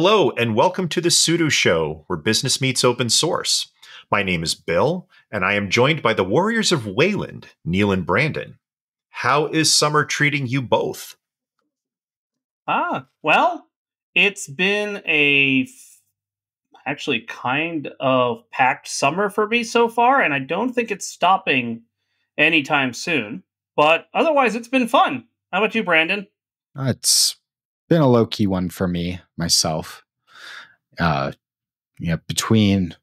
Hello, and welcome to the Sudo Show, where business meets open source. My name is Bill, and I am joined by the Warriors of Wayland, Neil and Brandon. How is summer treating you both? Ah, well, it's been a f- actually kind of packed summer for me so far, and I don't think it's stopping anytime soon. But otherwise, it's been fun. How about you, Brandon? It's been a low key one for me myself. Uh, you know, between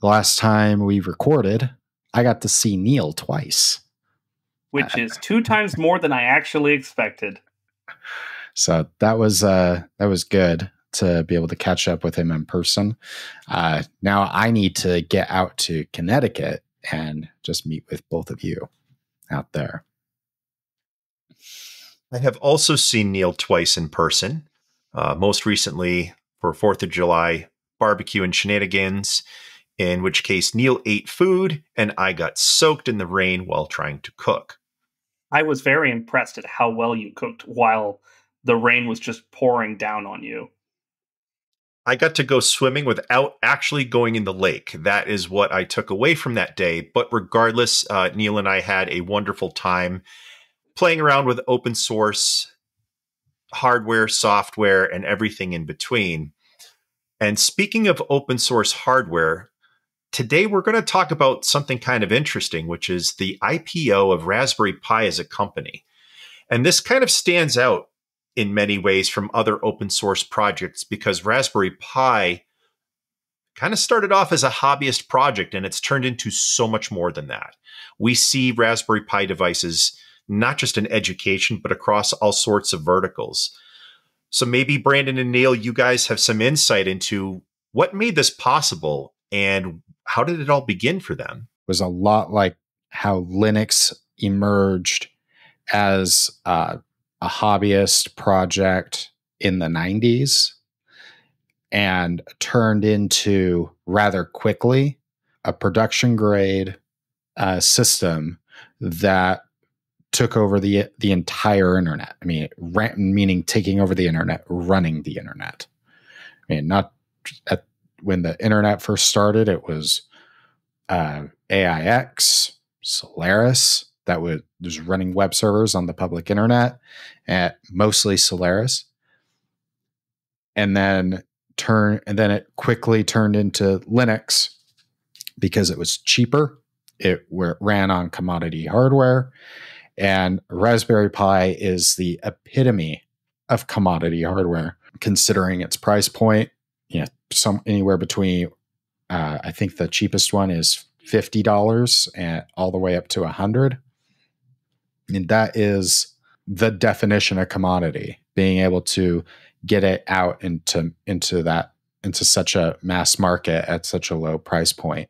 the last time we recorded, I got to see Neil twice, which uh, is two times more than I actually expected. So that was uh, that was good to be able to catch up with him in person. Uh, now I need to get out to Connecticut and just meet with both of you out there. I have also seen Neil twice in person, uh, most recently for 4th of July barbecue and shenanigans, in which case Neil ate food and I got soaked in the rain while trying to cook. I was very impressed at how well you cooked while the rain was just pouring down on you. I got to go swimming without actually going in the lake. That is what I took away from that day. But regardless, uh, Neil and I had a wonderful time playing around with open source hardware, software, and everything in between. And speaking of open source hardware, today we're going to talk about something kind of interesting, which is the IPO of Raspberry Pi as a company. And this kind of stands out in many ways from other open source projects because Raspberry Pi kind of started off as a hobbyist project and it's turned into so much more than that. We see Raspberry Pi devices not just in education, but across all sorts of verticals. So maybe Brandon and Neil, you guys have some insight into what made this possible and how did it all begin for them? It was a lot like how Linux emerged as uh, a hobbyist project in the 90s and turned into rather quickly a production grade uh, system that took over the the entire internet. I mean, meaning taking over the internet, running the internet. I mean, not at, when the internet first started, it was uh, AIX, Solaris, that was, was running web servers on the public internet, at mostly Solaris, and then turn and then it quickly turned into Linux because it was cheaper. It ran on commodity hardware, and Raspberry Pi is the epitome of commodity hardware, considering its price point. You know, some anywhere between uh, I think the cheapest one is fifty dollars and all the way up to a hundred and that is the definition of commodity being able to get it out into into that into such a mass market at such a low price point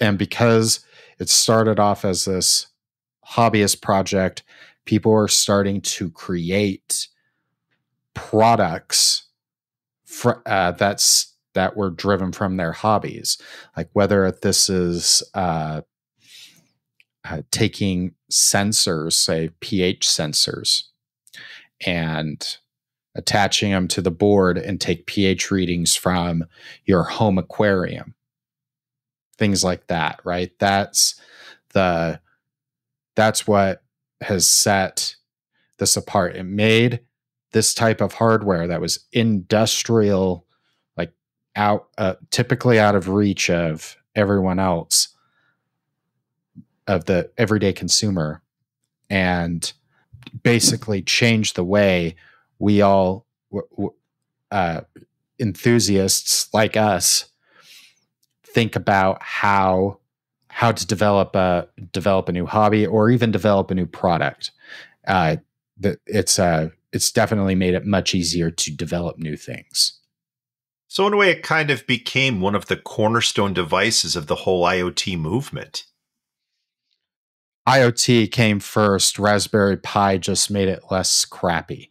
and because it started off as this hobbyist project people are starting to create products for, uh, that's that were driven from their hobbies like whether this is uh, uh, taking sensors, say pH sensors, and attaching them to the board and take pH readings from your home aquarium. Things like that, right? That's the that's what has set this apart. It made this type of hardware that was industrial, like out, uh, typically out of reach of everyone else, of the everyday consumer and basically change the way we all uh, enthusiasts like us think about how how to develop a develop a new hobby or even develop a new product. Uh, it's uh, it's definitely made it much easier to develop new things. So in a way, it kind of became one of the cornerstone devices of the whole IoT movement. IoT came first. Raspberry Pi just made it less crappy.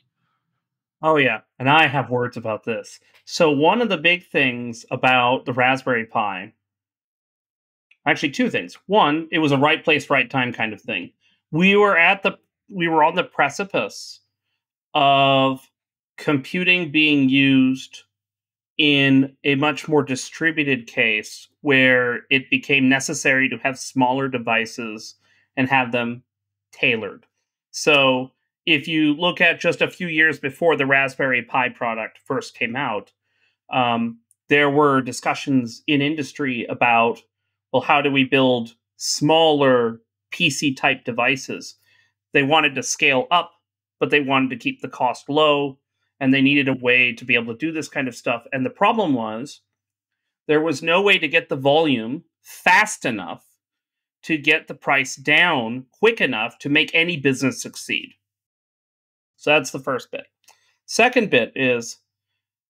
Oh, yeah. And I have words about this. So, one of the big things about the Raspberry Pi, actually, two things. One, it was a right place, right time kind of thing. We were at the, we were on the precipice of computing being used in a much more distributed case where it became necessary to have smaller devices and have them tailored. So, if you look at just a few years before the Raspberry Pi product first came out, um, there were discussions in industry about, well, how do we build smaller PC type devices? They wanted to scale up, but they wanted to keep the cost low and they needed a way to be able to do this kind of stuff. And the problem was there was no way to get the volume fast enough to get the price down quick enough to make any business succeed. So that's the first bit. Second bit is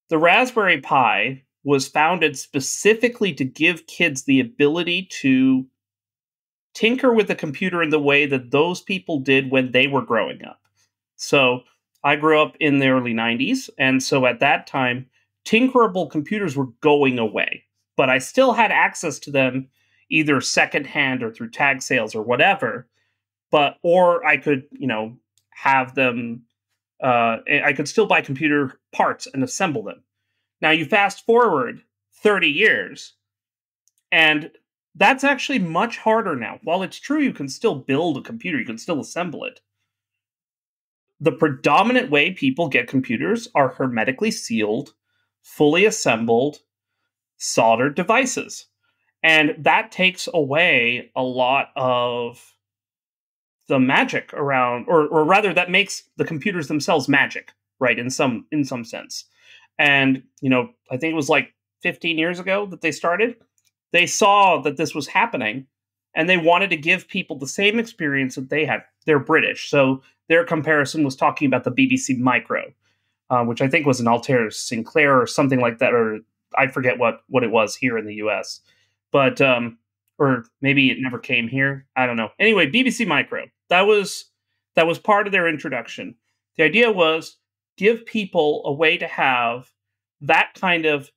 the Raspberry Pi was founded specifically to give kids the ability to tinker with the computer in the way that those people did when they were growing up. So I grew up in the early 90s, and so at that time, tinkerable computers were going away, but I still had access to them either secondhand or through tag sales or whatever. But or I could, you know, have them. Uh, I could still buy computer parts and assemble them. Now you fast forward 30 years, and that's actually much harder now. While it's true you can still build a computer, you can still assemble it the predominant way people get computers are hermetically sealed, fully assembled, soldered devices. And that takes away a lot of the magic around or or rather that makes the computers themselves magic, right? In some in some sense. And, you know, I think it was like 15 years ago that they started. They saw that this was happening and they wanted to give people the same experience that they had. They're British, so their comparison was talking about the BBC Micro, uh, which I think was an Altair Sinclair or something like that, or I forget what what it was here in the U.S. But um, or maybe it never came here. I don't know. Anyway, BBC Micro. That was that was part of their introduction. The idea was give people a way to have that kind of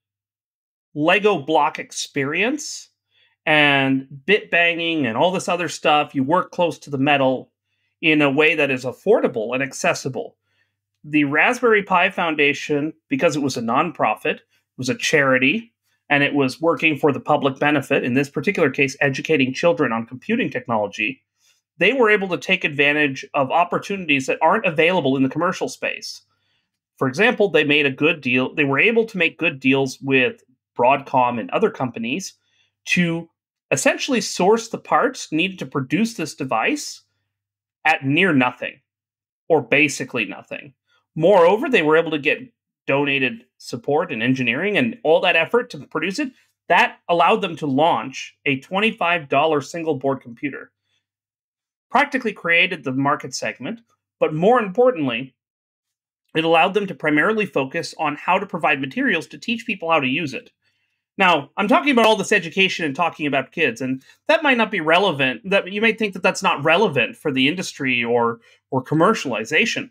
Lego block experience and bit banging and all this other stuff. You work close to the metal in a way that is affordable and accessible. The Raspberry Pi Foundation, because it was a nonprofit, was a charity, and it was working for the public benefit, in this particular case, educating children on computing technology, they were able to take advantage of opportunities that aren't available in the commercial space. For example, they made a good deal, they were able to make good deals with Broadcom and other companies to essentially source the parts needed to produce this device at near nothing or basically nothing. Moreover, they were able to get donated support and engineering and all that effort to produce it. That allowed them to launch a $25 single board computer. Practically created the market segment, but more importantly, it allowed them to primarily focus on how to provide materials to teach people how to use it. Now, I'm talking about all this education and talking about kids, and that might not be relevant. That you may think that that's not relevant for the industry or or commercialization.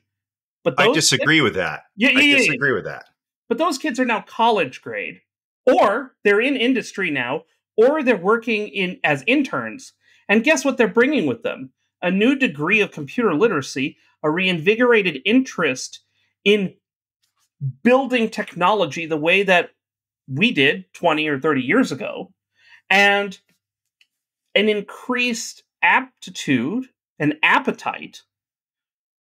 But I disagree kids, with that. Yeah, yeah, I yeah, disagree with that. But those kids are now college grade, or they're in industry now, or they're working in as interns. And guess what they're bringing with them? A new degree of computer literacy, a reinvigorated interest in building technology the way that we did 20 or 30 years ago, and an increased aptitude and appetite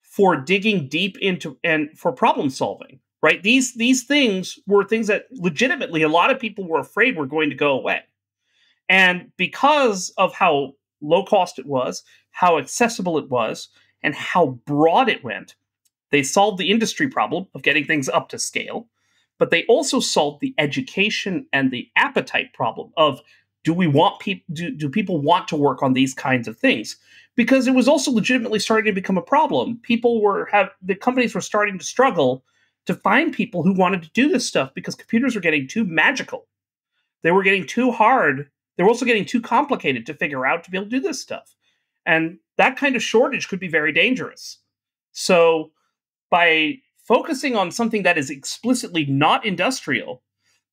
for digging deep into and for problem solving right? These these things were things that legitimately a lot of people were afraid were going to go away. And because of how low cost it was how accessible it was and how broad it went they solved the industry problem of getting things up to scale but they also solved the education and the appetite problem of do we want people do, do people want to work on these kinds of things? Because it was also legitimately starting to become a problem. People were have the companies were starting to struggle to find people who wanted to do this stuff because computers were getting too magical. They were getting too hard. They were also getting too complicated to figure out to be able to do this stuff. And that kind of shortage could be very dangerous. So by focusing on something that is explicitly not industrial,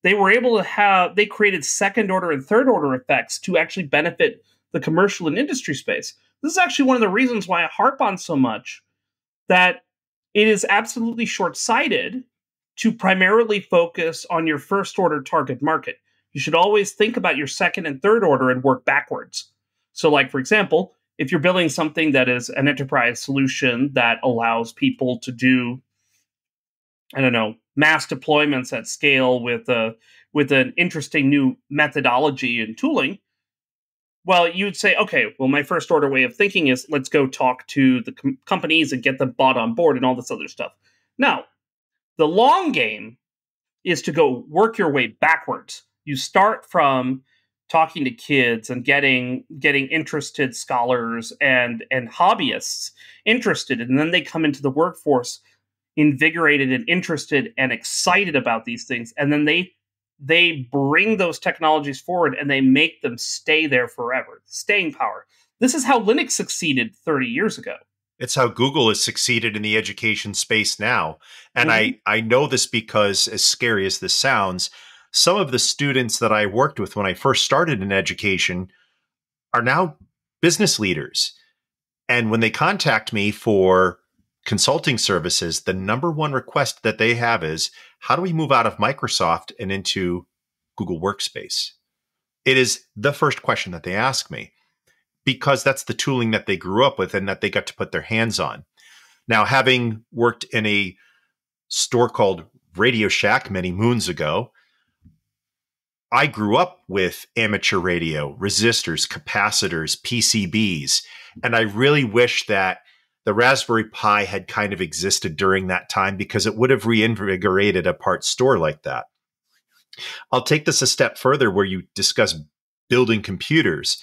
they were able to have they created second order and third order effects to actually benefit the commercial and industry space. This is actually one of the reasons why I harp on so much that it is absolutely short-sighted to primarily focus on your first order target market. You should always think about your second and third order and work backwards. So, like, for example, if you're building something that is an enterprise solution that allows people to do, I don't know, mass deployments at scale with a with an interesting new methodology and tooling, well, you'd say, okay, well, my first order way of thinking is let's go talk to the com- companies and get them bought on board and all this other stuff. Now, the long game is to go work your way backwards. You start from talking to kids and getting getting interested scholars and and hobbyists interested and then they come into the workforce invigorated and interested and excited about these things and then they they bring those technologies forward and they make them stay there forever staying power this is how linux succeeded 30 years ago it's how google has succeeded in the education space now and mm-hmm. i i know this because as scary as this sounds some of the students that I worked with when I first started in education are now business leaders. And when they contact me for consulting services, the number one request that they have is how do we move out of Microsoft and into Google Workspace? It is the first question that they ask me because that's the tooling that they grew up with and that they got to put their hands on. Now, having worked in a store called Radio Shack many moons ago, I grew up with amateur radio, resistors, capacitors, PCBs, and I really wish that the Raspberry Pi had kind of existed during that time because it would have reinvigorated a parts store like that. I'll take this a step further where you discuss building computers.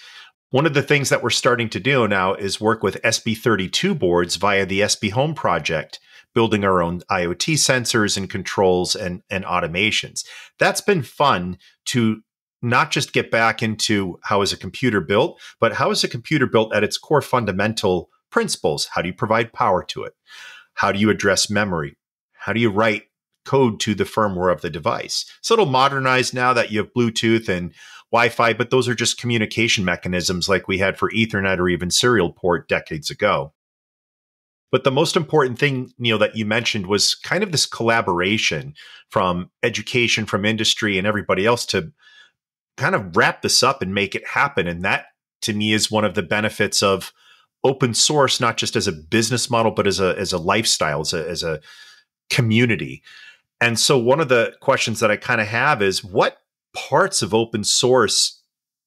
One of the things that we're starting to do now is work with ESP32 boards via the ESPHome project building our own IoT sensors and controls and, and automations. That's been fun to not just get back into how is a computer built, but how is a computer built at its core fundamental principles? How do you provide power to it? How do you address memory? How do you write code to the firmware of the device? So it'll modernize now that you have Bluetooth and Wi-Fi, but those are just communication mechanisms like we had for Ethernet or even serial port decades ago. But the most important thing, Neil, that you mentioned was kind of this collaboration from education, from industry, and everybody else to kind of wrap this up and make it happen. And that to me is one of the benefits of open source, not just as a business model, but as a as a lifestyle, as a as a community. And so one of the questions that I kind of have is what parts of open source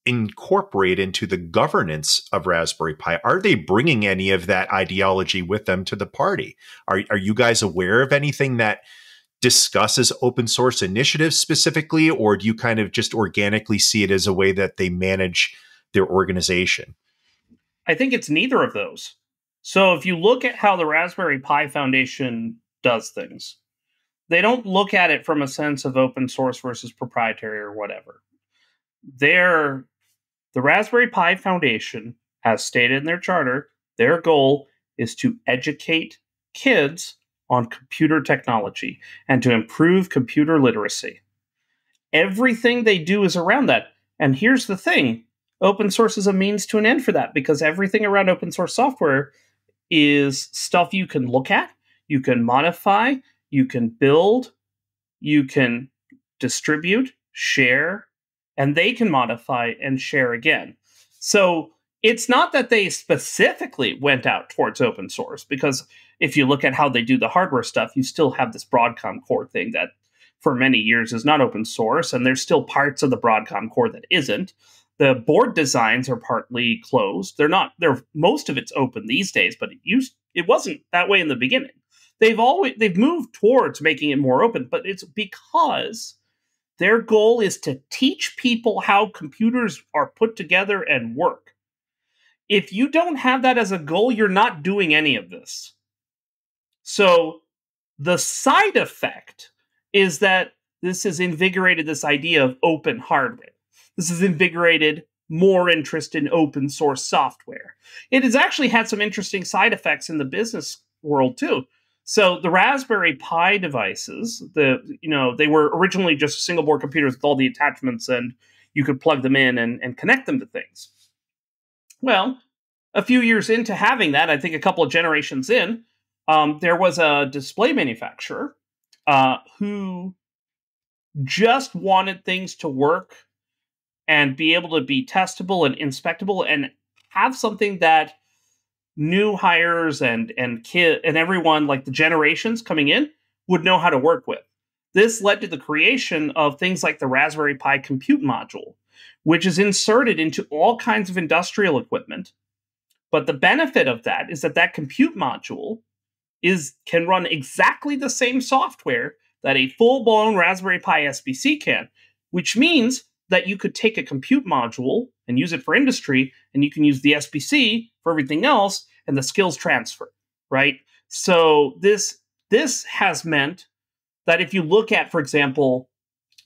incorporate into the governance of Raspberry Pi? Are they bringing any of that ideology with them to the party? Are, are you guys aware of anything that discusses open source initiatives specifically, or do you kind of just organically see it as a way that they manage their organization? I think it's neither of those. So if you look at how the Raspberry Pi Foundation does things, they don't look at it from a sense of open source versus proprietary or whatever. They're the Raspberry Pi Foundation has stated in their charter their goal is to educate kids on computer technology and to improve computer literacy. Everything they do is around that. And here's the thing open source is a means to an end for that because everything around open source software is stuff you can look at, you can modify, you can build, you can distribute, share, and they can modify and share again. So it's not that they specifically went out towards open source, because if you look at how they do the hardware stuff, you still have this Broadcom core thing that for many years is not open source, and there's still parts of the Broadcom core that isn't. The board designs are partly closed. They're not. They're most of it's open these days, but it used it wasn't that way in the beginning. They've always they've moved towards making it more open, but it's because their goal is to teach people how computers are put together and work. If you don't have that as a goal, you're not doing any of this. So, the side effect is that this has invigorated this idea of open hardware. This has invigorated more interest in open source software. It has actually had some interesting side effects in the business world too. So the Raspberry Pi devices, the you know, they were originally just single board computers with all the attachments and you could plug them in and, and connect them to things. Well, a few years into having that, I think a couple of generations in, um, there was a display manufacturer uh, who just wanted things to work and be able to be testable and inspectable and have something that new hires and and kid and everyone like the generations coming in would know how to work with. This led to the creation of things like the Raspberry Pi compute module, which is inserted into all kinds of industrial equipment. But the benefit of that is that that compute module is can run exactly the same software that a full-blown Raspberry Pi SBC can, which means that you could take a compute module and use it for industry, and you can use the SBC for everything else, and the skills transfer, right? So this this has meant that if you look at, for example,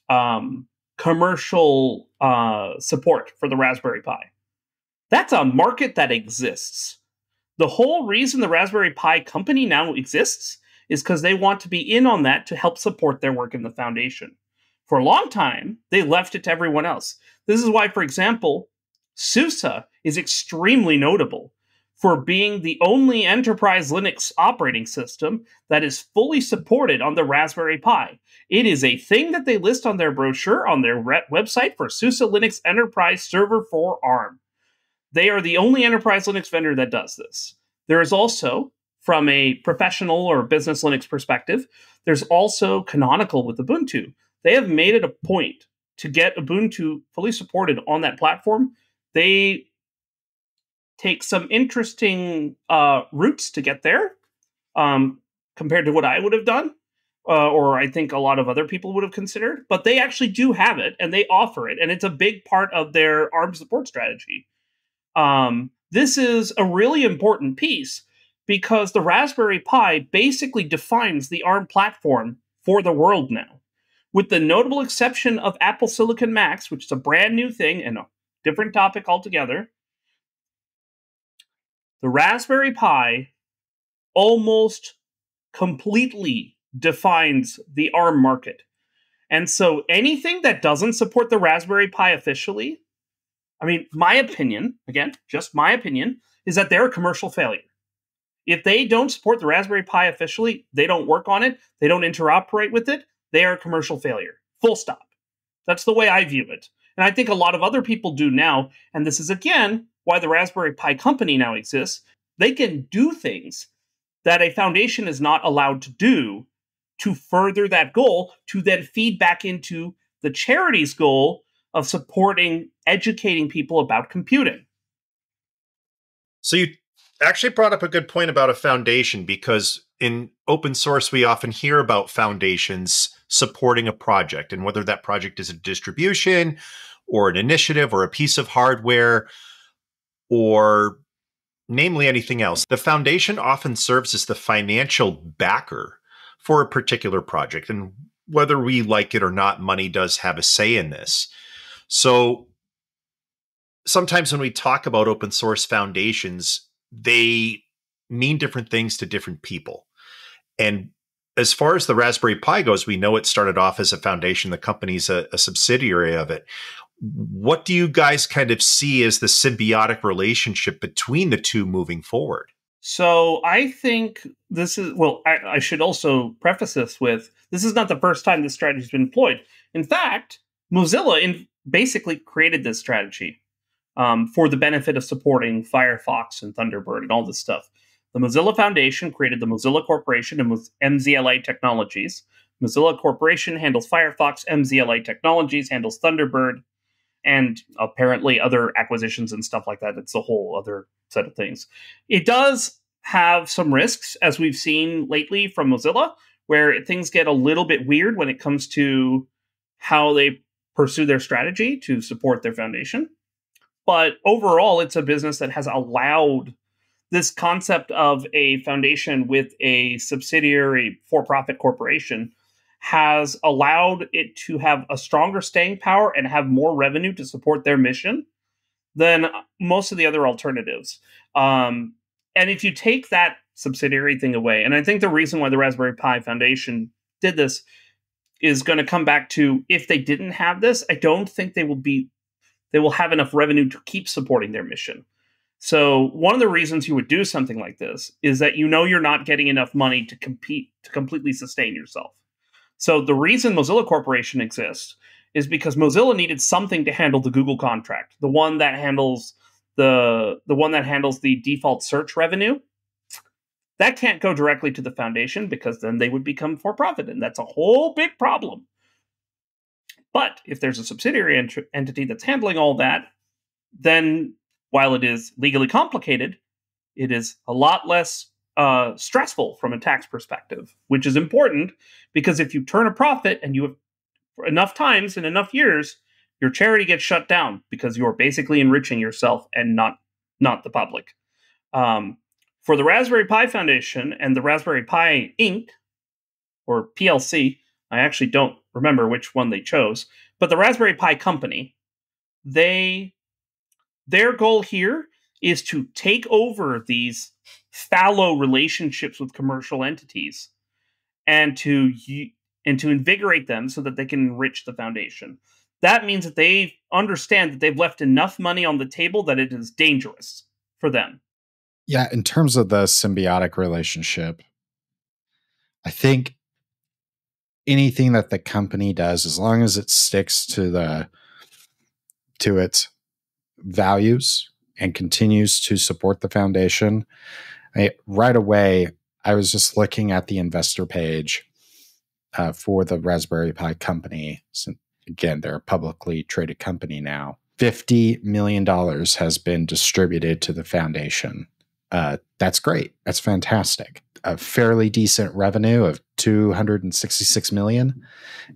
um, commercial uh, support for the Raspberry Pi, that's a market that exists. The whole reason the Raspberry Pi company now exists is because they want to be in on that to help support their work in the foundation. For a long time, they left it to everyone else. This is why, for example, SUSE is extremely notable for being the only enterprise Linux operating system that is fully supported on the Raspberry Pi. It is a thing that they list on their brochure on their website for SUSE Linux Enterprise Server for ARM. They are the only enterprise Linux vendor that does this. There is also, from a professional or business Linux perspective, there's also Canonical with Ubuntu they have made it a point to get Ubuntu fully supported on that platform. They take some interesting uh, routes to get there um, compared to what I would have done, uh, or I think a lot of other people would have considered. But they actually do have it and they offer it, and it's a big part of their ARM support strategy. Um, this is a really important piece because the Raspberry Pi basically defines the ARM platform for the world now with the notable exception of Apple Silicon Macs, which is a brand new thing and different topic altogether. The Raspberry Pi almost completely defines the ARM market. And so anything that doesn't support the Raspberry Pi officially, I mean, my opinion, again, just my opinion, is that they're a commercial failure. If they don't support the Raspberry Pi officially, they don't work on it, they don't interoperate with it, they are a commercial failure. Full stop. That's the way I view it. And I think a lot of other people do now. And this is, again, why the Raspberry Pi company now exists. They can do things that a foundation is not allowed to do to further that goal, to then feed back into the charity's goal of supporting educating people about computing. So you actually brought up a good point about a foundation because in open source we often hear about foundations supporting a project and whether that project is a distribution or an initiative or a piece of hardware or namely anything else. The foundation often serves as the financial backer for a particular project. And whether we like it or not, money does have a say in this. So sometimes when we talk about open source foundations, they mean different things to different people. And as far as the Raspberry Pi goes, we know it started off as a foundation. The company's a, a subsidiary of it. What do you guys kind of see as the symbiotic relationship between the two moving forward? So I think this is well. I, I, should also preface this with this is not the first time this strategy has been employed. In fact, Mozilla in, basically created this strategy um, for the benefit of supporting Firefox and Thunderbird and all this stuff. The Mozilla Foundation created the Mozilla Corporation and MZLA Technologies. Mozilla Corporation handles Firefox, MZLA Technologies handles Thunderbird, and apparently other acquisitions and stuff like that. It's a whole other set of things. It does have some risks, as we've seen lately from Mozilla, where things get a little bit weird when it comes to how they pursue their strategy to support their foundation. But overall, it's a business that has allowed this concept of a foundation with a subsidiary for profit corporation has allowed it to have a stronger staying power and have more revenue to support their mission than most of the other alternatives. Um, and if you take that subsidiary thing away, and I think the reason why the Raspberry Pi Foundation did this is going to come back to if they didn't have this, I don't think they will be they will have enough revenue to keep supporting their mission. So one of the reasons you would do something like this is that you know you're not getting enough money to compete to completely sustain yourself. So the reason Mozilla Corporation exists is because Mozilla needed something to handle the Google contract, the one that handles the the one that handles the default search revenue. That can't go directly to the foundation because then they would become for profit, and that's a whole big problem. But if there's a subsidiary ent- entity that's handling all that, then while it is legally complicated, it is a lot less uh, stressful from a tax perspective, which is important because if you turn a profit and you have enough times in enough years, your charity gets shut down because you're basically enriching yourself and not not the public. Um, for the Raspberry Pi Foundation and the Raspberry Pi Inc. or PLC, I actually don't remember which one they chose, but the Raspberry Pi Company, they their goal here is to take over these fallow relationships with commercial entities and to and to invigorate them so that they can enrich the foundation. That means that they understand that they've left enough money on the table that it is dangerous for them. Yeah, in terms of the symbiotic relationship, I think anything that the company does as long as it sticks to the to its values and continues to support the foundation I, right away i was just looking at the investor page uh, for the raspberry pi company. So again they're a publicly traded company now. $50 million has been distributed to the foundation. Uh, that's great. That's fantastic. A fairly decent revenue of 266 million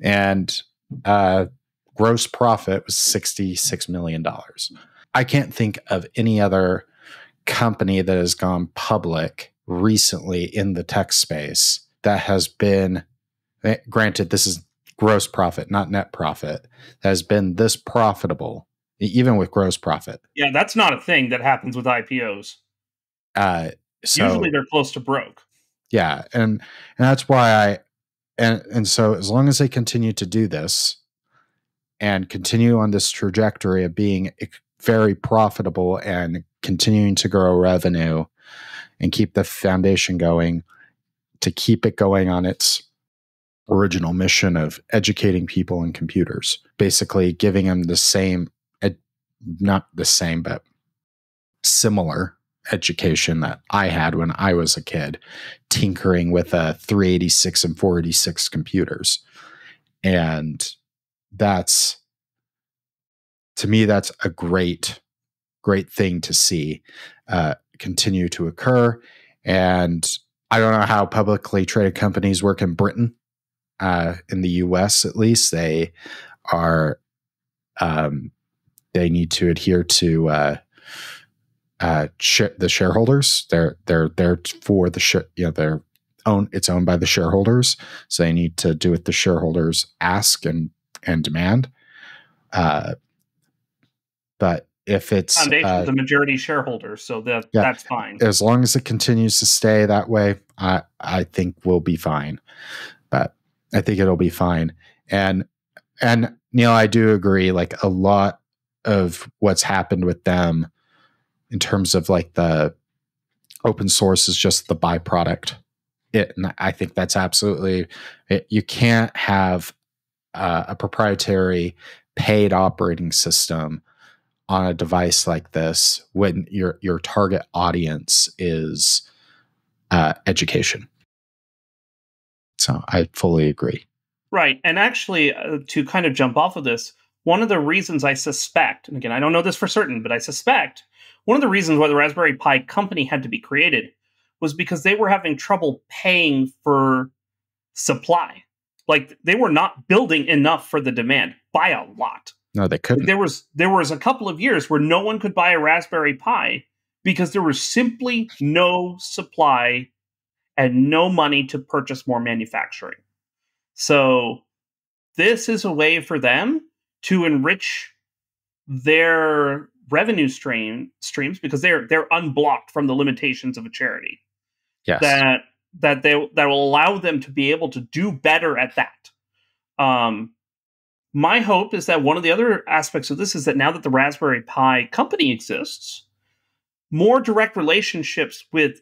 and uh, gross profit was 66 million dollars I can't think of any other company that has gone public recently in the tech space that has been eh, granted this is gross profit not net profit that has been this profitable even with gross profit. Yeah that's not a thing that happens with ipos uh, so, usually they're close to broke. Yeah and and that's why i and and so as long as they continue to do this and continue on this trajectory of being very profitable and continuing to grow revenue and keep the foundation going to keep it going on its original mission of educating people in computers basically giving them the same not the same but similar education that I had when I was a kid, tinkering with uh, a 386 and 486 computers. And that's to me, that's a great, great thing to see uh, continue to occur. And I don't know how publicly traded companies work in Britain. Uh, in the U.S., at least, they are um, they need to adhere to uh, uh, sh- the shareholders. They're they're they're for the sh- you know they're own it's owned by the shareholders, so they need to do what the shareholders ask and and demand. Uh, but if it's foundation uh, the majority shareholder, so that yeah, that's fine. As long as it continues to stay that way, I I think we'll be fine. But I think it'll be fine. And and Neil, I do agree. Like a lot of what's happened with them in terms of like the open source is just the byproduct. It, and I think that's absolutely it, you can't have uh, a proprietary paid operating system on a device like this when your your target audience is uh, education. So I fully agree. Right, and actually, uh, to kind of jump off of this, one of the reasons I suspect, and again, I don't know this for certain, but I suspect one of the reasons why the Raspberry Pi company had to be created was because they were having trouble paying for supply. Like they were not building enough for the demand by a lot. No, they couldn't. There was there was a couple of years where no one could buy a Raspberry Pi because there was simply no supply and no money to purchase more manufacturing. So this is a way for them to enrich their revenue stream streams because they're they're unblocked from the limitations of a charity. Yes. That that they that will allow them to be able to do better at that. Um, my hope is that one of the other aspects of this is that now that the Raspberry Pi company exists, more direct relationships with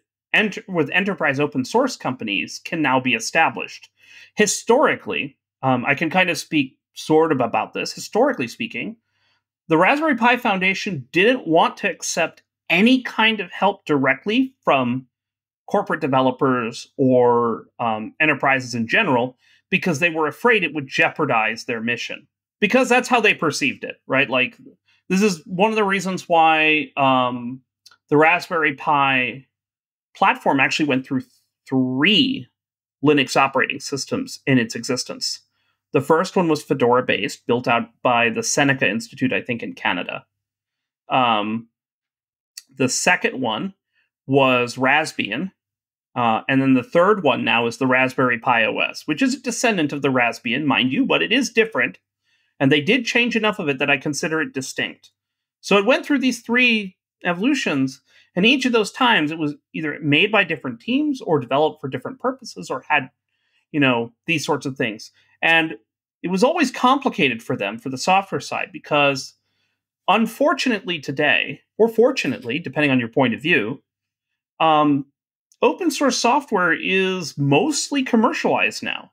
with enterprise open source companies can now be established Historically, um, I can kind of speak sort of about this. Historically speaking, the Raspberry Pi Foundation didn't want to accept any kind of help directly from corporate developers or um, enterprises in general because they were afraid it would jeopardize their mission. Because that's how they perceived it, right? Like, this is one of the reasons why um, the Raspberry Pi platform actually went through three Linux operating systems in its existence. The first one was Fedora based, built out by the Seneca Institute, I think, in Canada. Um, the second one was Raspbian. Uh, and then the third one now is the Raspberry Pi OS, which is a descendant of the Raspbian, mind you, but it is different. And they did change enough of it that I consider it distinct. So it went through these three evolutions, and each of those times it was either made by different teams or developed for different purposes or had, you know, these sorts of things. And it was always complicated for them for the software side because unfortunately today, or fortunately, depending on your point of view, um, open source software is mostly commercialized now.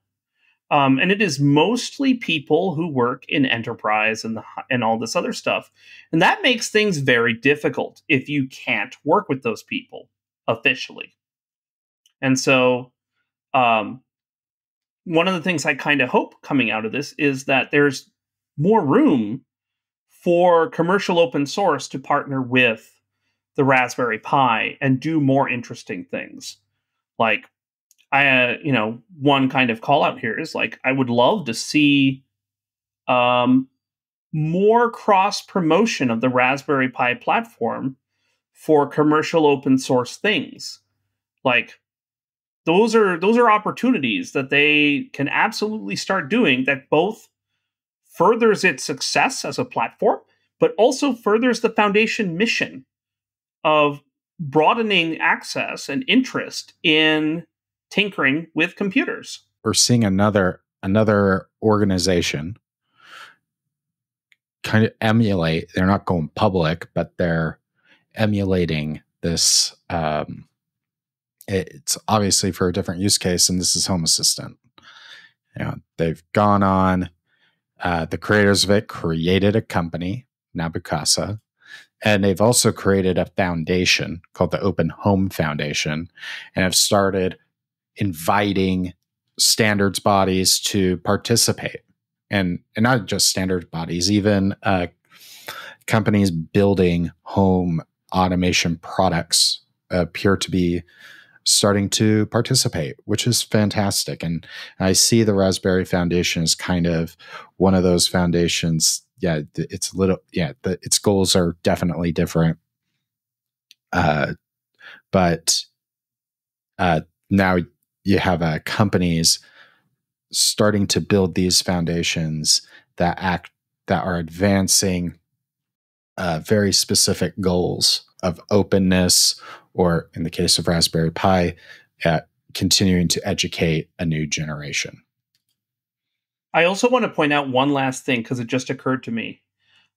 Um, and it is mostly people who work in enterprise and the, and all this other stuff, and that makes things very difficult if you can't work with those people officially. And so, um, one of the things I kind of hope coming out of this is that there's more room for commercial open source to partner with the Raspberry Pi and do more interesting things. Like, I, uh, you know, one kind of call out here is like, I would love to see um, more cross promotion of the Raspberry Pi platform for commercial open source things. Like, those are those are opportunities that they can absolutely start doing that both furthers its success as a platform but also furthers the foundation mission of broadening access and interest in tinkering with computers we're seeing another another organization kind of emulate they're not going public but they're emulating this um, it's obviously for a different use case, and this is Home Assistant. You know, they've gone on. Uh, the creators of it created a company, Nabu Casa, and they've also created a foundation called the Open Home Foundation, and have started inviting standards bodies to participate, and and not just standards bodies, even uh, companies building home automation products appear to be starting to participate, which is fantastic. And I see the Raspberry Foundation as kind of one of those foundations. Yeah, it's a little, yeah, the, its goals are definitely different. Uh, but uh, now you have uh, companies starting to build these foundations that act that are advancing uh, very specific goals of openness or in the case of Raspberry Pi, uh, continuing to educate a new generation. I also want to point out one last thing because it just occurred to me.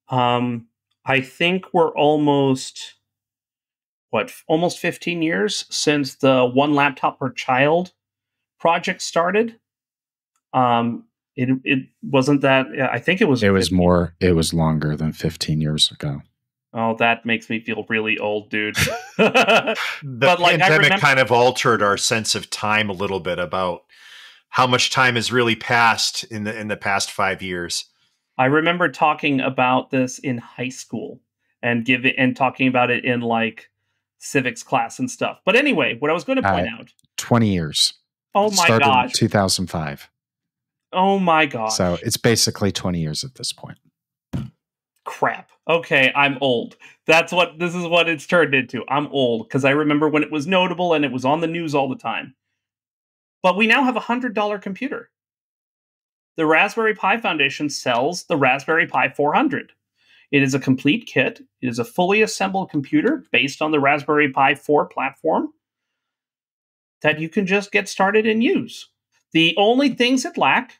Um, I think we're almost what almost 15 years since the one laptop per child project started. Um, it it wasn't that. I think it was. It was 15. more. It was longer than 15 years ago. Oh, that makes me feel really old, dude. the but like, pandemic remember- kind of altered our sense of time a little bit about how much time has really passed in the in the past five years. I remember talking about this in high school and giving and talking about it in like civics class and stuff. But anyway, what I was going to point uh, out: twenty years. Oh my god, two thousand five. Oh my god! So it's basically twenty years at this point crap. Okay, I'm old. That's what this is what it's turned into. I'm old because I remember when it was notable and it was on the news all the time. But we now have a $100 computer. The Raspberry Pi Foundation sells the Raspberry Pi 400. It is a complete kit. It is a fully assembled computer based on the Raspberry Pi 4 platform that you can just get started and use. The only things it lack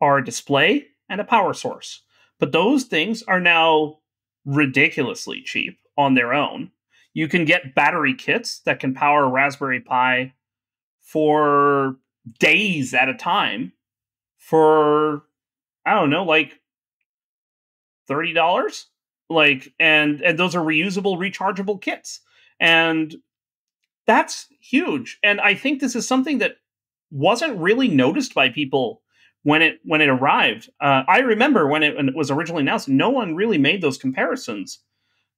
are a display and a power source. But those things are now ridiculously cheap on their own. You can get battery kits that can power a Raspberry Pi for days at a time for I don't know, like thirty dollars. Like and and those are reusable, rechargeable kits, and that's huge. And I think this is something that wasn't really noticed by people when it when it arrived. Uh, I remember when it, when it was originally announced, no one really made those comparisons.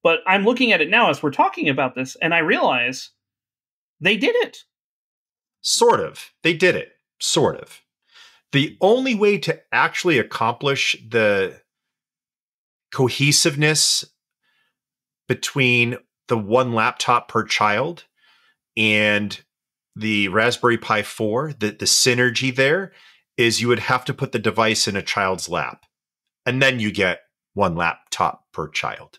But I'm looking at it now as we're talking about this, and I realize they did it. Sort of. They did it. Sort of. The only way to actually accomplish the cohesiveness between the one laptop per child and the Raspberry Pi 4, the, the synergy there is you would have to put the device in a child's lap. And then you get one laptop per child.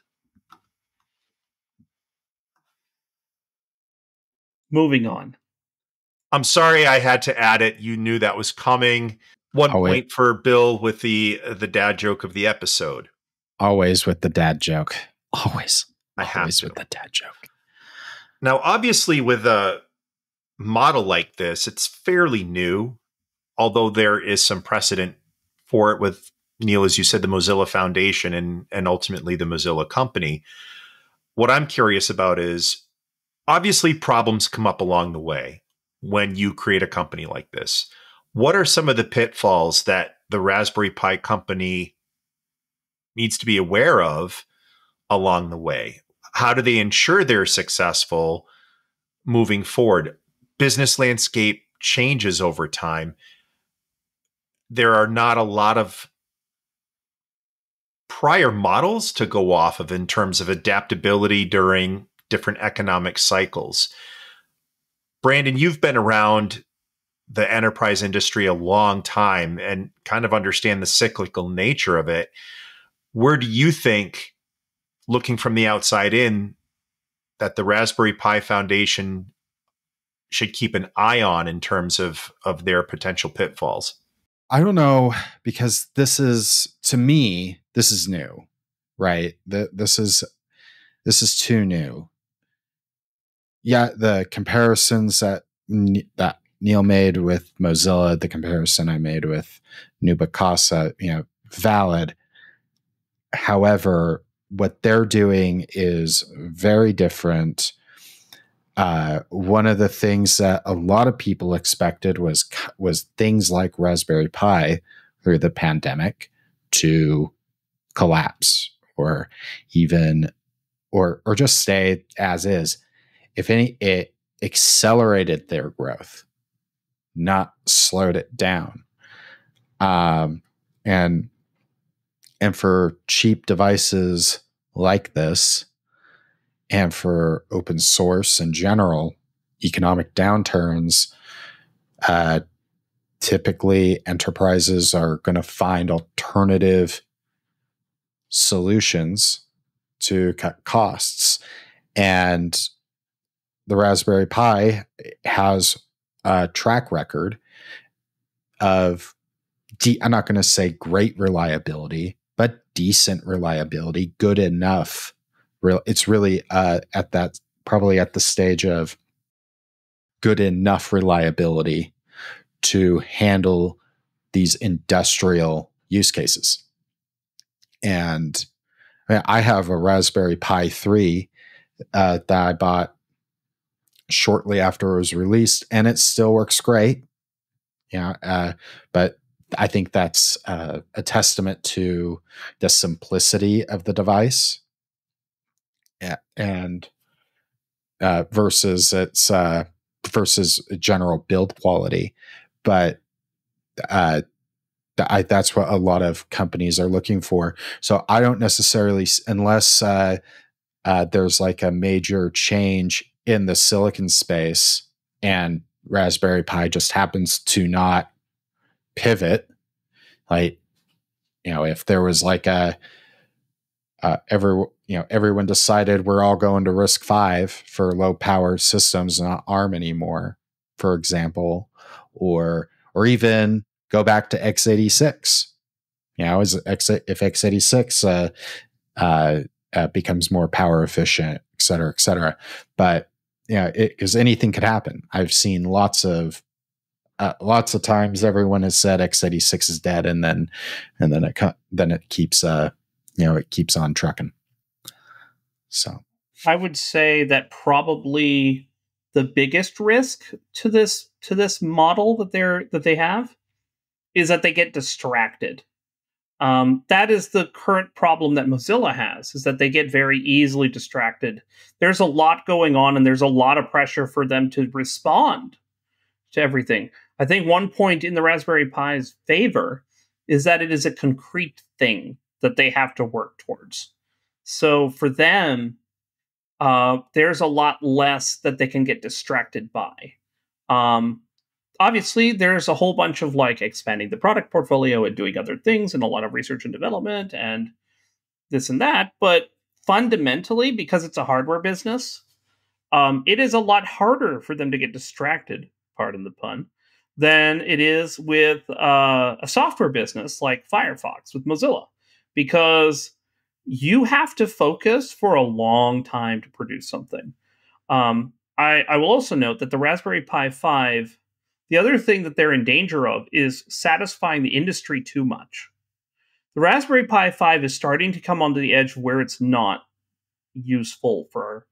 Moving on. I'm sorry I had to add it. You knew that was coming. One Oh, point for Bill with the uh, the dad joke of the episode. Always with the dad joke. Always. I have Always with the dad joke. Now, obviously, with a model like this, it's fairly new, although there is some precedent for it with Neil, as you said, the Mozilla Foundation and, and ultimately the Mozilla company. What I'm curious about is obviously problems come up along the way when you create a company like this. What are some of the pitfalls that the Raspberry Pi company needs to be aware of along the way? How do they ensure they're successful moving forward? Business landscape changes over time. There are not a lot of prior models to go off of in terms of adaptability during different economic cycles. Brandon, you've been around the enterprise industry a long time and kind of understand the cyclical nature of it. Where do you think, looking from the outside in, that the Raspberry Pi Foundation should keep an eye on in terms of of their potential pitfalls? I don't know because this is to me this is new, right? The, this is this is too new. Yeah, the comparisons that that Neil made with Mozilla, the comparison I made with Nabu Casa, you know, valid. However, what they're doing is very different. Uh, one of the things that a lot of people expected was was things like Raspberry Pi through the pandemic to collapse or even or or just stay as is. If any, it accelerated their growth, not slowed it down. Um, and and for cheap devices like this, and for open source in general, economic downturns, uh, typically enterprises are going to find alternative solutions to cut costs. And the Raspberry Pi has a track record of, de- I'm not going to say great reliability, but decent reliability, good enough. It's really uh, at that probably at the stage of good enough reliability to handle these industrial use cases. And I, I have a Raspberry Pi 3 uh, that I bought shortly after it was released, and it still works great. Yeah, uh, but I think that's uh, a testament to the simplicity of the device, yeah, and uh, versus its uh, versus general build quality. But uh, I, that's what a lot of companies are looking for. So I don't necessarily, unless uh, uh, there's like a major change in the silicon space and Raspberry Pi just happens to not pivot. Like, you know, if there was like a, uh, every, you know, everyone decided we're all going to RISC-V for low power systems, not ARM anymore, for example, or, or even go back to x86. You know, is X, if x86 uh, uh, uh, becomes more power efficient, et cetera, et cetera. But yeah, because anything could happen. I've seen lots of uh, lots of times everyone has said x86 is dead and then and then it then it keeps uh you know it keeps on trucking. So. I would say that probably the biggest risk to this to this model that they're that they have is that they get distracted um, that is the current problem that Mozilla has is that they get very easily distracted. There's a lot going on and there's a lot of pressure for them to respond to everything. I think one point in the Raspberry Pi's favor is that it is a concrete thing that they have to work towards. So for them, uh, there's a lot less that they can get distracted by. Um, obviously, there's a whole bunch of like expanding the product portfolio and doing other things and a lot of research and development and this and that. But fundamentally, because it's a hardware business, um, it is a lot harder for them to get distracted, pardon the pun, than it is with uh, a software business like Firefox with Mozilla, because you have to focus for a long time to produce something. Um, I, I, will also note that the Raspberry Pi 5, the other thing that they're in danger of is satisfying the industry too much. The Raspberry Pi 5 is starting to come onto the edge where it's not useful for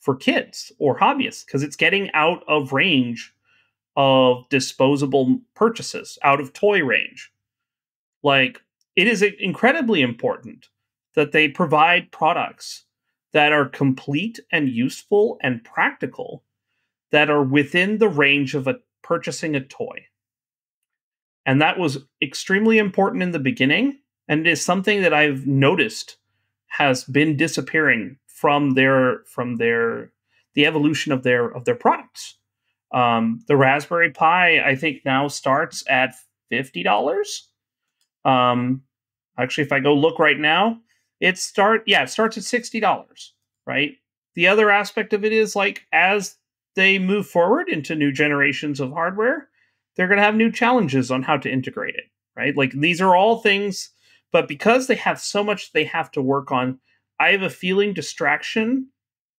for kids or hobbyists because it's getting out of range of disposable purchases out of toy range. Like, it is incredibly important that they provide products that are complete and useful and practical that are within the range of a, purchasing a toy. And that was extremely important in the beginning, and it is something that I've noticed has been disappearing from their from their the evolution of their of their products. Um, the Raspberry Pi, I think, now starts at fifty dollars. Um, actually, if I go look right now, it start yeah, it starts at sixty dollars. Right. The other aspect of it is like as they move forward into new generations of hardware, they're going to have new challenges on how to integrate it. Right. Like these are all things, but because they have so much they have to work on, I have a feeling distraction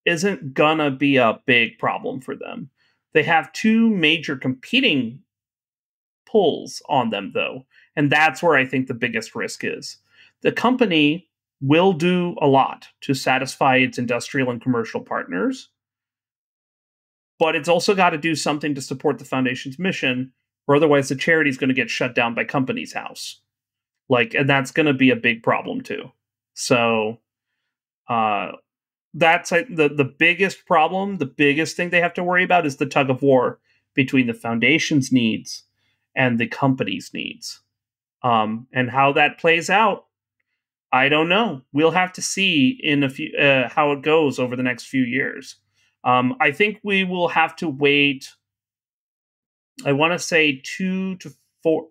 isn't gonna be a big problem for them. They have two major competing pulls on them, though. And that's where I think the biggest risk is. The company will do a lot to satisfy its industrial and commercial partners, but it's also got to do something to support the foundation's mission, or otherwise the charity is going to get shut down by Companies House. Like, and that's going to be a big problem too. So, uh, that's the the biggest problem. The biggest thing they have to worry about is the tug of war between the foundation's needs and the company's needs, um, and how that plays out. I don't know. We'll have to see in a few uh, how it goes over the next few years. Um, I think we will have to wait. I want to say two to four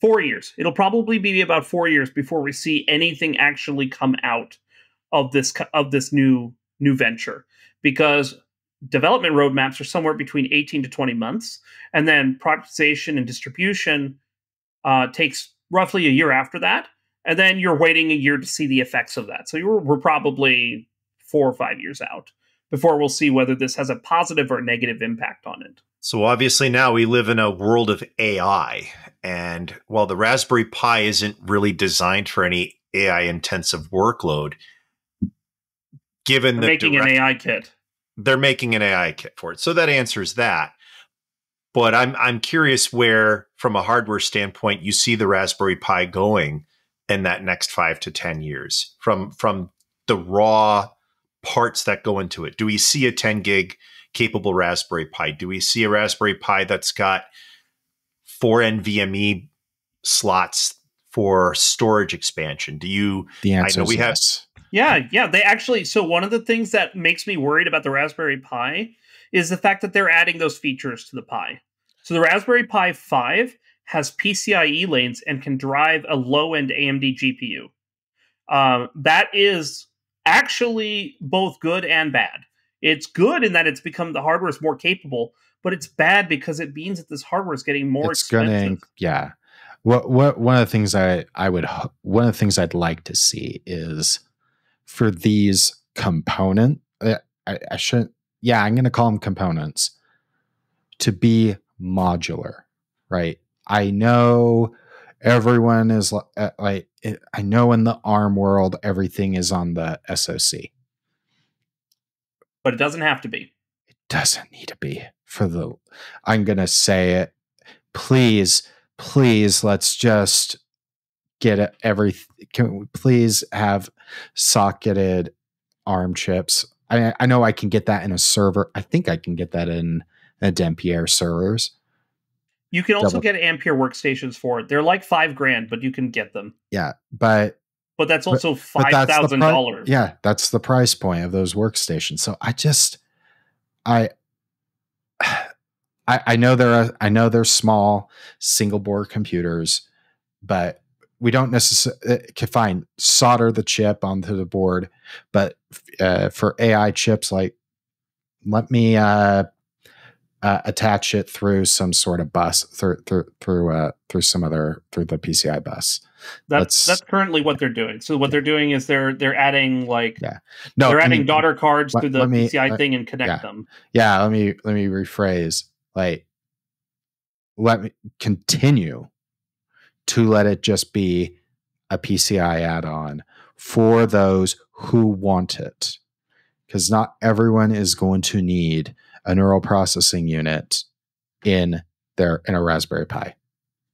four years. It'll probably be about four years before we see anything actually come out of this of this new new venture because development roadmaps are somewhere between 18 to 20 months and then productization and distribution uh, takes roughly a year after that and then you're waiting a year to see the effects of that so we're probably four or five years out before we'll see whether this has a positive or negative impact on it so obviously now we live in a world of ai and while the raspberry pi isn't really designed for any ai intensive workload given that they're making direct, an AI kit. They're making an AI kit for it. So that answers that. But I'm I'm curious where, from a hardware standpoint, you see the Raspberry Pi going in that next five to ten years from from the raw parts that go into it. Do we see a 10 gig capable Raspberry Pi? Do we see a Raspberry Pi that's got four NVMe slots for storage expansion? Do you? The answer I know we yes. have yeah, yeah. They actually. So one of the things that makes me worried about the Raspberry Pi is the fact that they're adding those features to the Pi. So the Raspberry Pi 5 has PCIe lanes and can drive a low end AMD GPU. Um, that is actually both good and bad. It's good in that it's become the hardware is more capable, but it's bad because it means that this hardware is getting more it's expensive. Gonna, yeah. What what one of the things I I would one of the things I'd like to see is for these component uh, I, I shouldn't yeah i'm going to call them components to be modular right? I know everyone is uh, like, I know in the ARM world, everything is on the SOC. But it doesn't have to be. It doesn't need to be for the, I'm going to say it. Please, please, let's just get every, can we please have socketed ARM chips? I, I know I can get that in a server. I think I can get that in a Ampere servers you can also Double. get Ampere workstations for it. They're like five grand, but you can get them. Yeah, but but that's also but, five thousand dollars. Yeah, that's the price point of those workstations. So I just, I, I, I know they're I know they're small single board computers, but we don't necessarily uh, can find solder the chip onto the board. But uh, for AI chips, like let me uh, uh, attach it through some sort of bus through through through uh, through some other through the PCI bus. That's Let's, that's currently what they're doing. So what they're doing is they're they're adding like yeah no they're adding mean, daughter cards let, through the me, PCI let, thing and connect yeah. them. Yeah, let me let me rephrase. Like let me continue to let it just be a PCI add-on for those who want it. Because not everyone is going to need a neural processing unit in their in a Raspberry Pi.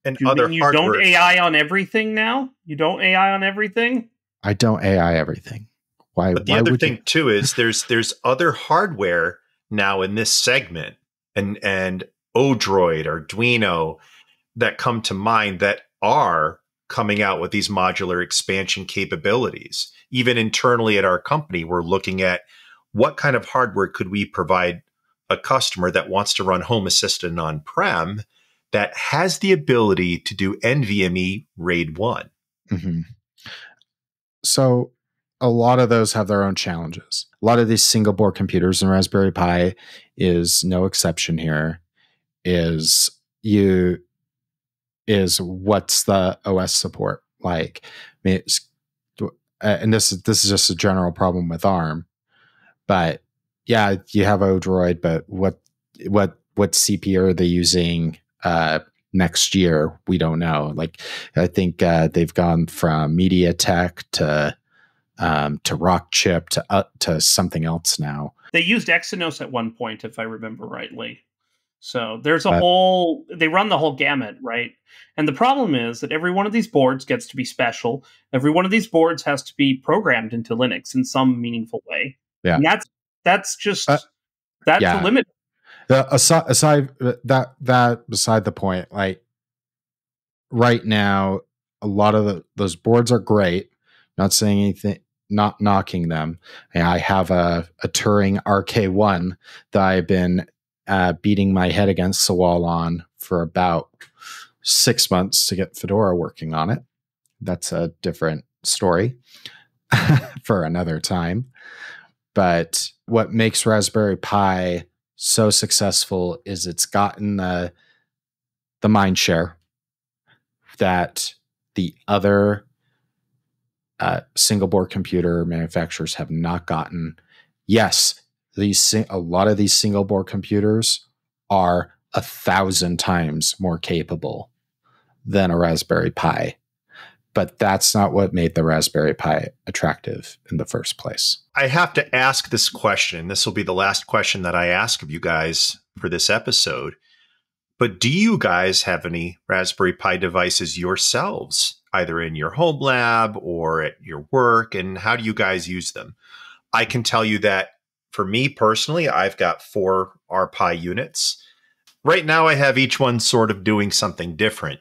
And you other you don't AI on everything now? You don't AI on everything? I don't AI everything. Why? But the why other thing you? too is there's there's other hardware now in this segment, and and Odroid, Arduino, that come to mind that are coming out with these modular expansion capabilities. Even internally at our company, we're looking at what kind of hardware could we provide a customer that wants to run Home Assistant on prem that has the ability to do NVMe RAID one. Mm-hmm. So a lot of those have their own challenges. A lot of these single board computers and Raspberry Pi is no exception here. Is you is what's the OS support like? I mean, and this is this is just a general problem with ARM, but yeah, you have Odroid, but what what what CPU are they using uh, next year? We don't know. Like I think uh, they've gone from MediaTek to um, to Rockchip to uh, to something else now. They used Exynos at one point, if I remember rightly. So there's a whole they run the whole gamut, right? And the problem is that every one of these boards gets to be special. Every one of these boards has to be programmed into Linux in some meaningful way. Yeah. And that's that's just uh, that's yeah. the limit. Uh, aside, aside that that beside the point, like right now, a lot of the, those boards are great. Not saying anything, not knocking them. And I have a, a Turing RK1 that I've been uh, beating my head against the wall on for about six months to get Fedora working on it. That's a different story for another time. But what makes Raspberry Pi so successful is it's gotten the the mind share that the other uh, single board computer manufacturers have not gotten. Yes, these a lot of these single board computers are a thousand times more capable than a Raspberry Pi but that's not what made the Raspberry Pi attractive in the first place. I have to ask this question. This will be the last question that I ask of you guys for this episode. But do you guys have any Raspberry Pi devices yourselves, either in your home lab or at your work? And how do you guys use them? I can tell you that for me personally, I've got four RPi units. Right now, I have each one sort of doing something different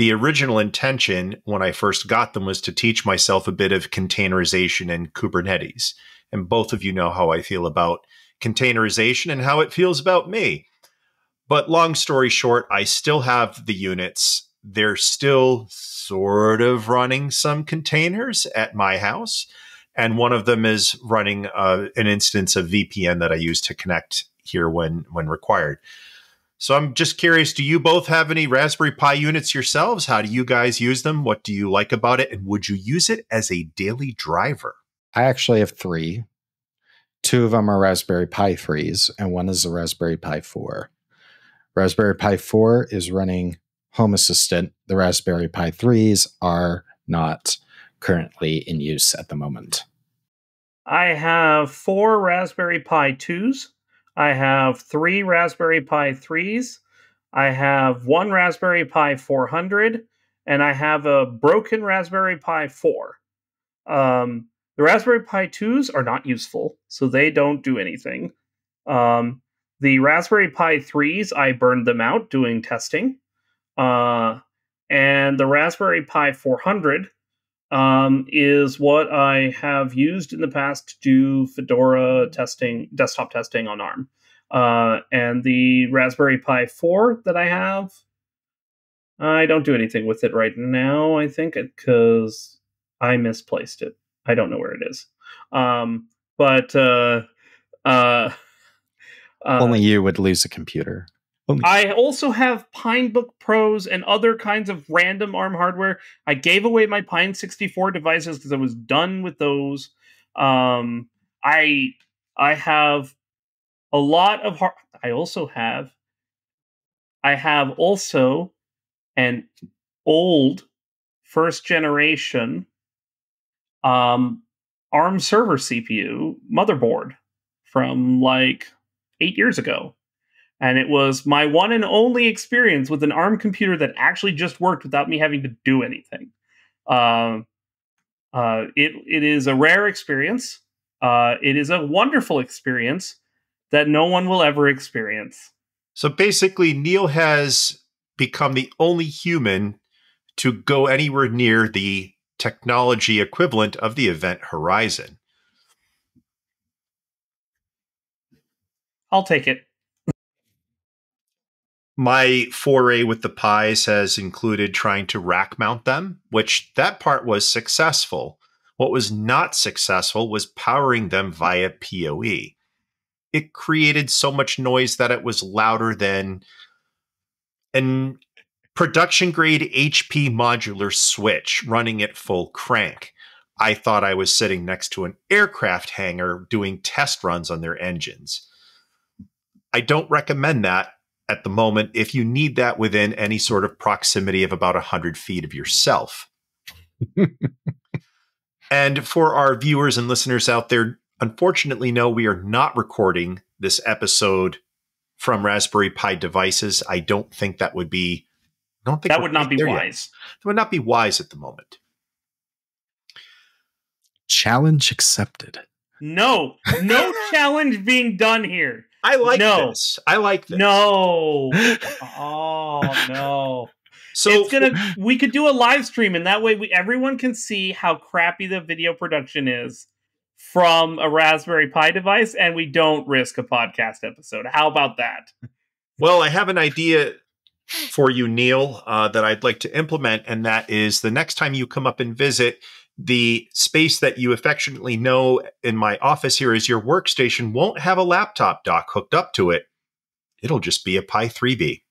the original intention when I first got them was to teach myself a bit of containerization and Kubernetes. And both of you know how I feel about containerization and how it feels about me. But long story short, I still have the units. They're still sort of running some containers at my house. And one of them is running uh, an instance of VPN that I use to connect here when when required. So I'm just curious, do you both have any Raspberry Pi units yourselves? How do you guys use them? What do you like about it? And would you use it as a daily driver? I actually have three. Two of them are Raspberry Pi 3s, and one is a Raspberry Pi 4. Raspberry Pi 4 is running Home Assistant. The Raspberry Pi 3s are not currently in use at the moment. I have four Raspberry Pi 2s. I have three Raspberry Pi 3s. I have one Raspberry Pi 400. And I have a broken Raspberry Pi 4. Um, the Raspberry Pi 2s are not useful, so they don't do anything. Um, the Raspberry Pi 3s, I burned them out doing testing. Uh, and the Raspberry Pi 400 um, is what I have used in the past to do Fedora testing, desktop testing on ARM. Uh, and the Raspberry Pi 4 that I have, I don't do anything with it right now, I think, because I misplaced it. I don't know where it is. Um, but uh, uh, uh, only you would lose a computer. I also have Pinebook Pros and other kinds of random ARM hardware. I gave away my Pine 64 devices because I was done with those. Um, I I have a lot of har- I also have I have also an old first generation um, ARM server CPU motherboard from like eight years ago. And it was my one and only experience with an ARM computer that actually just worked without me having to do anything. Uh, uh, it it is a rare experience. Uh, it is a wonderful experience that no one will ever experience. So basically, Neil has become the only human to go anywhere near the technology equivalent of the event horizon. I'll take it. My foray with the pies has included trying to rack mount them, which that part was successful. What was not successful was powering them via PoE. It created so much noise that it was louder than an production grade HP modular switch running at full crank. I thought I was sitting next to an aircraft hangar doing test runs on their engines. I don't recommend that at the moment if you need that within any sort of proximity of about 100 feet of yourself. and for our viewers and listeners out there, unfortunately, no, we are not recording this episode from Raspberry Pi devices. I don't think that would be I don't think that would not be wise. Yet. That would not be wise at the moment. Challenge accepted. No, no challenge being done here. I like no. this. I like this. No. oh no. So it's gonna. We could do a live stream, and that way, we everyone can see how crappy the video production is from a Raspberry Pi device, and we don't risk a podcast episode. How about that? Well, I have an idea for you, Neil, uh, that I'd like to implement, and that is the next time you come up and visit, the space that you affectionately know in my office here is your workstation won't have a laptop dock hooked up to it. It'll just be a Pi 3B.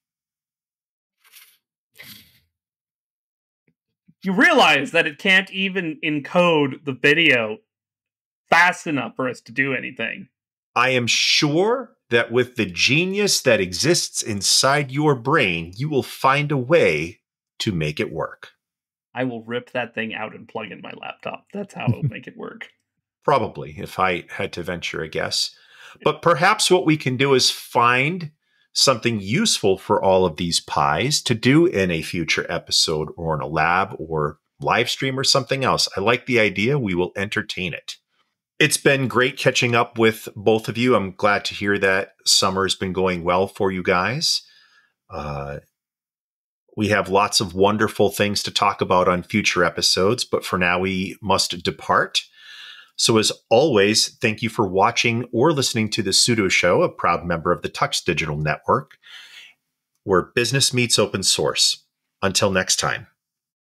You realize that it can't even encode the video fast enough for us to do anything. I am sure that with the genius that exists inside your brain, you will find a way to make it work. I will rip that thing out and plug in my laptop. That's how I'll make it work. Probably, if I had to venture a guess. But perhaps what we can do is find something useful for all of these pies to do in a future episode or in a lab or live stream or something else. I like the idea. We will entertain it. It's been great catching up with both of you. I'm glad to hear that summer's been going well for you guys. Uh, we have lots of wonderful things to talk about on future episodes, but for now, we must depart. So, as always, thank you for watching or listening to the Sudo Show, a proud member of the Tux Digital Network, where business meets open source. Until next time.